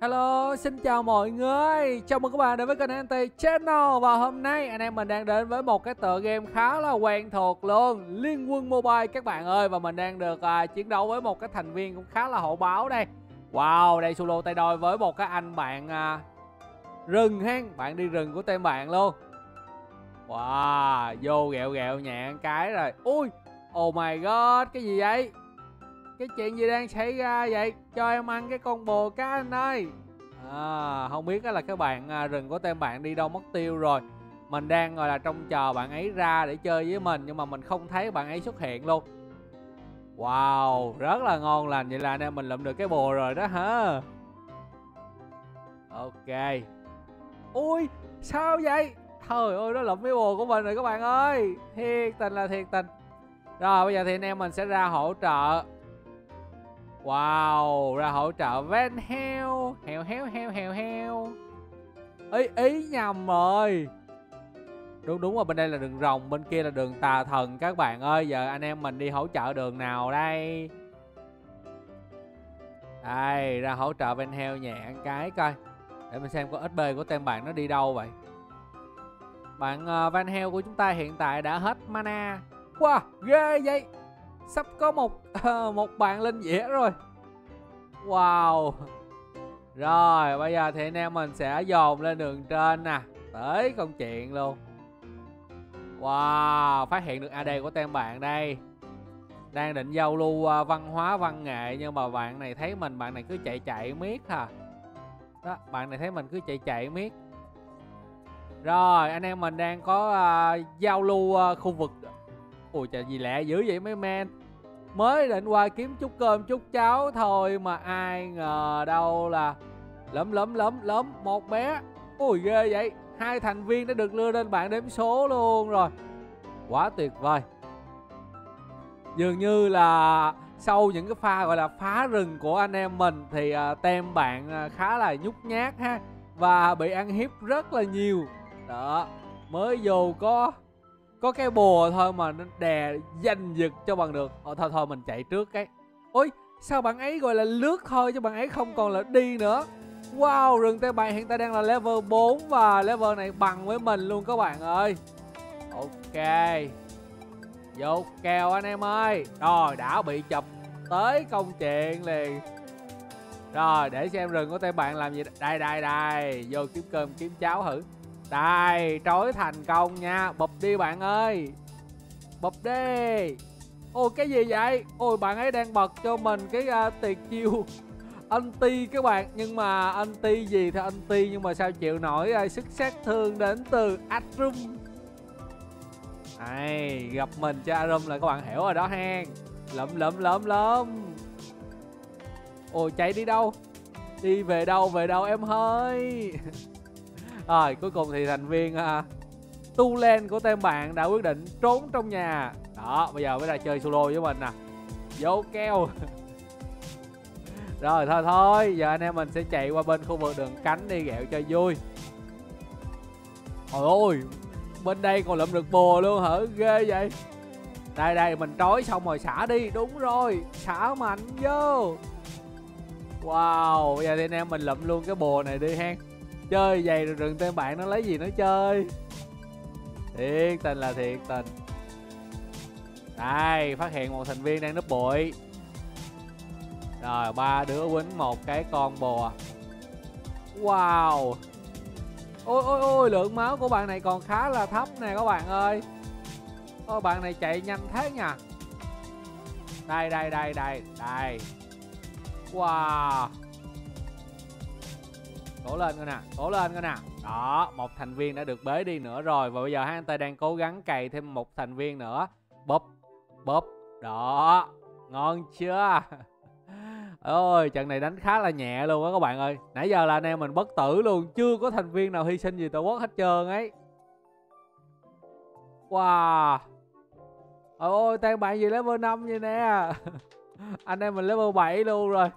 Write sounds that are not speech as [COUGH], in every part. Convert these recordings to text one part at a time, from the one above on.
Hello, xin chào mọi người. Chào mừng các bạn đến với kênh Anti Channel. Và hôm nay anh em mình đang đến với một cái tựa game khá là quen thuộc luôn. Liên quân Mobile các bạn ơi. Và mình đang được uh, chiến đấu với một cái thành viên cũng khá là hậu báo đây. Wow, đây solo tay đôi với một cái anh bạn uh, rừng hen. Bạn đi rừng của tên bạn luôn. Wow, vô ghẹo ghẹo nhẹ cái rồi. Ui, oh my god, cái gì vậy? Cái chuyện gì đang xảy ra vậy? Cho em ăn cái con bồ cá anh ơi. À, không biết là các bạn à, rừng của tên bạn đi đâu mất tiêu rồi. Mình đang gọi là trông chờ bạn ấy ra để chơi với mình nhưng mà mình không thấy bạn ấy xuất hiện luôn. Wow rất là ngon lành. Vậy là anh em mình lượm được cái bồ rồi đó hả? Ok. Ui sao vậy? Trời ơi nó lượm cái bồ của mình rồi các bạn ơi. Thiệt tình là thiệt tình. Rồi bây giờ thì anh em mình sẽ ra hỗ trợ. Wow, ra hỗ trợ Van heo. Heo heo heo heo heo. Ý ý nhầm rồi. Đúng đúng rồi bên đây là đường rồng Bên kia là đường tà thần các bạn ơi. Giờ anh em mình đi hỗ trợ đường nào đây? Đây ra hỗ trợ Van heo nhẹ cái coi. Để mình xem có SB của tên bạn nó đi đâu vậy. Bạn uh, Van heo của chúng ta hiện tại đã hết mana. Wow ghê vậy sắp có một uh, [LAUGHS] một bạn lên dĩa rồi. Wow. Rồi bây giờ thì anh em mình sẽ dồn lên đường trên nè. Tới công chuyện luôn. Wow phát hiện được ad của tem bạn đây. Đang định giao lưu uh, văn hóa văn nghệ nhưng mà bạn này thấy mình bạn này cứ chạy chạy miết hả? Đó bạn này thấy mình cứ chạy chạy miết. Rồi anh em mình đang có uh, giao lưu uh, khu vực. Ui trời gì lẹ dữ vậy mấy men mới định qua kiếm chút cơm chút cháo thôi mà ai ngờ đâu là lấm lấm lấm lấm. Một bé. Ui ghê vậy. Hai thành viên đã được đưa lên bảng đếm số luôn rồi. Quá tuyệt vời. Dường như là sau những cái pha gọi là phá rừng của anh em mình thì uh, tem bạn uh, khá là nhút nhát ha và bị ăn hiếp rất là nhiều. Đó. Mới vô có có cái bùa thôi mà nó đè giành giật cho bằng được. Thôi thôi thôi, mình chạy trước cái. Ôi, sao bạn ấy gọi là lướt thôi chứ bạn ấy không còn là đi nữa? Wow, rừng tay bạn hiện tại đang là level 4 và level này bằng với mình luôn các bạn ơi. Ok. Vô kèo anh em ơi. Rồi, đã bị chụp tới công chuyện liền. Rồi, để xem rừng của tay bạn làm gì. Đây đây đây. Vô kiếm cơm, kiếm cháo thử đây, trói thành công nha. Bụp đi bạn ơi. Bụp đi. Ôi cái gì vậy? Ôi bạn ấy đang bật cho mình cái ờ, uh, tiệt chiêu [LAUGHS] anti các bạn. Nhưng mà anti gì thì anti Nhưng mà sao chịu nổi uh, sức sát thương đến từ Atrum Này gặp mình cho Atrum là các bạn hiểu rồi đó hen Lụm lụm lụm lụm Ôi chạy đi đâu? Đi về đâu về đâu em ơi? [LAUGHS] rồi cuối cùng thì thành viên uh, tu len của tên bạn đã quyết định trốn trong nhà. Đó bây giờ mới ra chơi solo với mình nè. Vô keo. [LAUGHS] Rồi thôi thôi giờ anh em mình sẽ chạy qua bên khu vực đường cánh đi ghẹo cho vui. Ôi ôi Bên đây còn lượm được bùa luôn hả? Ghê vậy. Đây đây mình trói xong rồi xả đi. Đúng rồi Xả mạnh vô. Wow Bây giờ thì anh em mình lượm luôn cái bùa này đi hen chơi giày rồi đừng tên bạn nó lấy gì nó chơi. Thiệt tình là thiệt tình. Đây, phát hiện một thành viên đang núp bụi. Rồi, ba đứa quýnh một cái con bò. Wow. Ôi ôi ôi, lượng máu của bạn này còn khá là thấp nè các bạn ơi. Ôi bạn này chạy nhanh thế nha đây đây đây đây đây. Wow cố lên coi nè cố lên coi nè. Đó, một thành viên đã được bế đi nữa rồi và bây giờ hai tay đang cố gắng cày thêm một thành viên nữa. Bóp bóp. Đó, ngon chưa? [LAUGHS] Ôi, trận này đánh khá là nhẹ luôn á các bạn ơi. Nãy giờ là anh em mình bất tử luôn, chưa có thành viên nào hy sinh gì tổ quốc hết trơn ấy. Wow. Ôi tan bạn gì level 5 vậy nè? [LAUGHS] Anh em mình level 7 luôn rồi.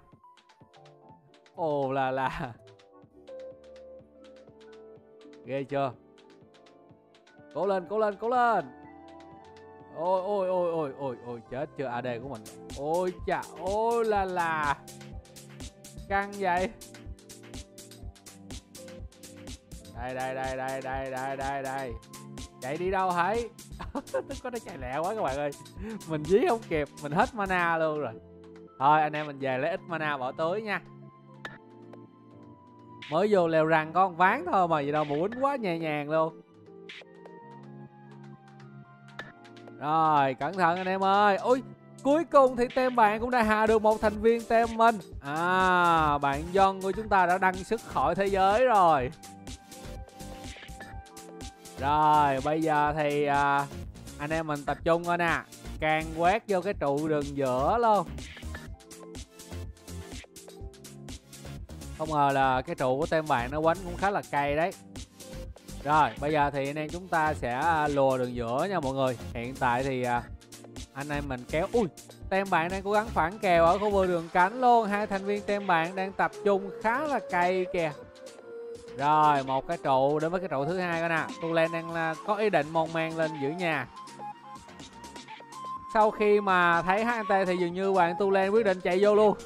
Ồ, là là ghê chưa? Cố lên cố lên cố lên. Ôi ôi ôi ôi ôi ôi, chết chưa? Ad của mình. Ôi chà, ôi là là căng vậy. Đây đây đây đây đây đây đây đây. Chạy đi đâu hãy? Tức [LAUGHS] có nó chạy lẹ quá các bạn ơi. Mình dí không kịp, mình hết mana luôn rồi. Thôi, anh em mình về lấy ít mana bỏ tới nha mới vô leo răng có con ván thôi mà gì đâu mà quýnh quá nhẹ nhàng luôn. Rồi cẩn thận anh em ơi. Ui cuối cùng thì tem bạn cũng đã hạ được một thành viên tem mình. À bạn dân của chúng ta đã đăng sức khỏi thế giới rồi. Rồi bây giờ thì à, anh em mình tập trung coi nè. Càng quét vô cái trụ đường giữa luôn. Không ngờ là cái trụ của tem bạn nó quánh cũng khá là cay đấy. Rồi, bây giờ thì anh em chúng ta sẽ à, lùa đường giữa nha mọi người. Hiện tại thì à, anh em mình kéo, ui, tem bạn đang cố gắng phản kèo ở khu vực đường cánh luôn. Hai thành viên tem bạn đang tập trung khá là cay kìa. Rồi, một cái trụ đến với cái trụ thứ hai coi nè tu len đang là có ý định mong mang lên giữ nhà. Sau khi mà thấy HNT thì dường như bạn tu len quyết định chạy vô luôn.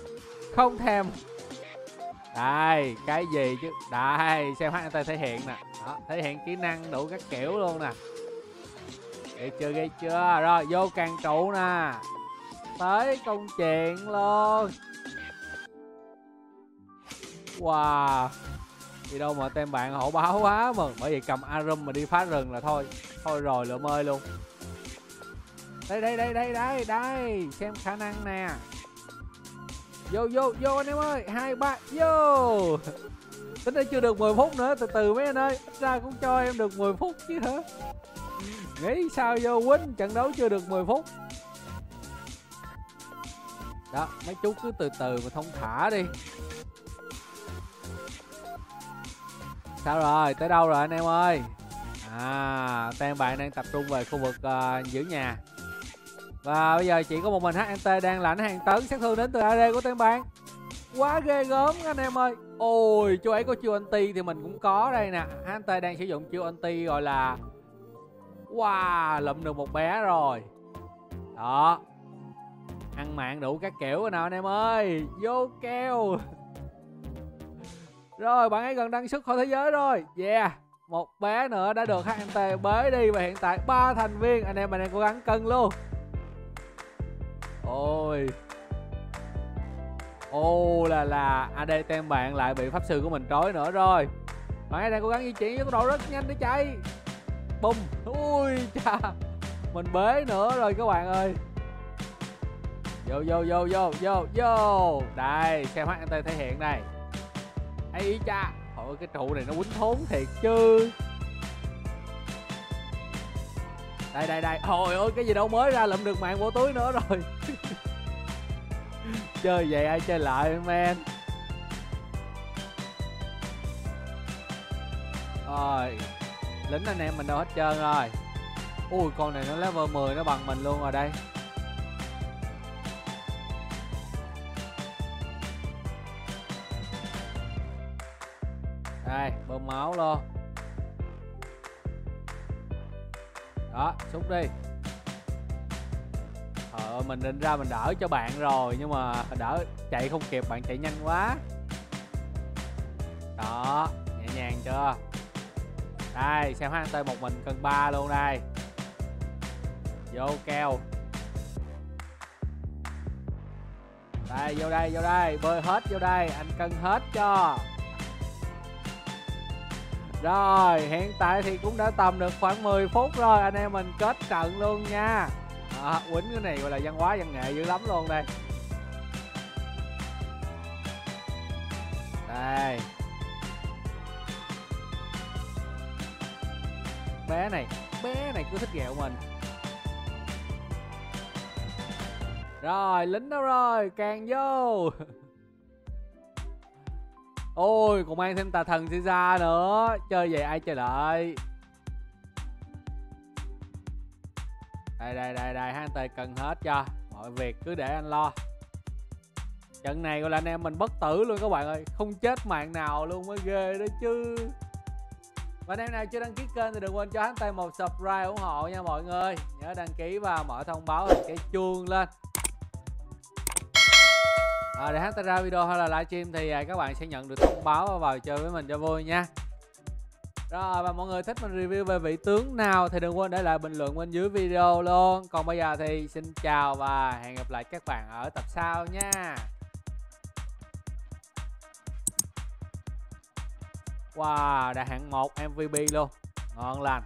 Không thèm đây cái gì chứ? Đây xem HNT thể hiện nè. Đó thể hiện kỹ năng đủ các kiểu luôn nè. Ghê chưa ghê chưa? Rồi vô càng trụ nè. Tới công chuyện luôn. Wow. Gì đâu mà tem bạn hổ báo quá mà, bởi vì cầm arum mà đi phá rừng là thôi thôi rồi lượm ơi luôn. Đây đây đây đây đây đây. Xem khả năng nè vô vô vô anh em ơi. Hai ba vô. [LAUGHS] Tính đây chưa được 10 phút nữa. Từ từ mấy anh ơi. Ra cũng cho em được 10 phút chứ hả? [LAUGHS] Nghĩ sao vô quýnh? Trận đấu chưa được 10 phút. Đó mấy chú cứ từ từ mà thông thả đi. Sao rồi? Tới đâu rồi anh em ơi? À tem bạn đang tập trung về khu vực uh, giữ nhà và bây giờ chỉ có một mình HNT đang lãnh hàng tấn sát thương đến từ AD của tên bạn quá ghê gớm anh em ơi. Ôi, chú ấy có chiêu anti thì mình cũng có đây nè. HNT đang sử dụng chiêu anti gọi là, wow, lụm được một bé rồi. Đó. Ăn mạng đủ các kiểu rồi nào anh em ơi. Vô keo. [LAUGHS] Rồi, bạn ấy gần đăng xuất khỏi thế giới rồi. Yeah, Một bé nữa đã được HNT bế đi Và hiện tại ba thành viên. Anh em mình đang cố gắng cân luôn. Ôi. Ô là là, AD tem bạn lại bị pháp sư của mình trói nữa rồi. Bạn ấy đang cố gắng di chuyển với tốc độ rất nhanh để chạy bùm. Ui cha. Mình bế nữa rồi các bạn ơi. Vô vô vô vô vô vô. Đây, xem HNT thể hiện đây ấy cha. Ôi cái trụ này nó quýnh thốn thiệt chứ. Đây đây đây. Hồi ơi, cái gì đâu mới ra lụm được mạng vô túi nữa rồi. [LAUGHS] Chơi vậy ai chơi lại, men? Rồi. Lính anh em mình đâu hết trơn rồi. Ui, con này nó level 10 nó bằng mình luôn rồi đây. Đây, bơm máu luôn. Đó, xúc đi. Ờ mình định ra mình đỡ cho bạn rồi, nhưng mà đỡ chạy không kịp, bạn chạy nhanh quá. Đó, nhẹ nhàng chưa? Đây, xem hắn tay một mình cân ba luôn đây. Vô keo. Đây, vô đây vô đây, bơi hết vô đây, anh cân hết cho rồi hiện tại thì cũng đã tầm được khoảng 10 phút rồi Anh em mình kết trận luôn nha. À, Quýnh cái này gọi là văn hóa văn nghệ dữ lắm luôn đây. Đây. Bé này Bé này cứ thích ghẹo mình. Rồi lính đâu rồi Càng vô. [LAUGHS] Ôi, còn mang thêm tà thần sẽ ra nữa. Chơi vậy ai chơi lại? Đây đây đây đây hắn tề cần hết cho. Mọi việc cứ để anh lo. Trận này gọi là anh em mình bất tử luôn các bạn ơi. Không chết mạng nào luôn, mới ghê đó chứ. Và anh em nào chưa đăng ký kênh thì đừng quên cho hắn tay một subscribe ủng hộ nha mọi người. Nhớ đăng ký và mở thông báo cái chuông lên à, để hát ra video hay là livestream thì à, các bạn sẽ nhận được thông báo vào chơi với mình cho vui nha Rồi và mọi người thích mình review về vị tướng nào thì đừng quên để lại bình luận bên dưới video luôn. Còn bây giờ thì xin chào và hẹn gặp lại các bạn ở tập sau nha. Wow, đã hạng 1 MVP luôn. Ngon lành.